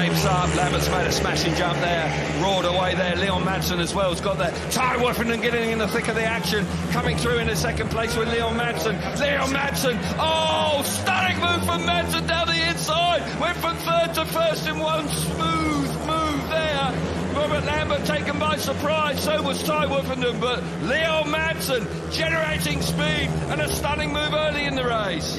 shapes up. Lambert's made a smashing jump there. Roared away there. Leon Madsen as well has got that. Tai Woffinden getting in the thick of the action. Coming through in the second place with Leon Madsen. Leon Madsen. Oh, stunning move from Madsen down the inside. Went from third to first in one smooth move there. Robert Lambert taken by surprise, so was Tai Woffinden, but Leon Madsen generating speed and a stunning move early in the race.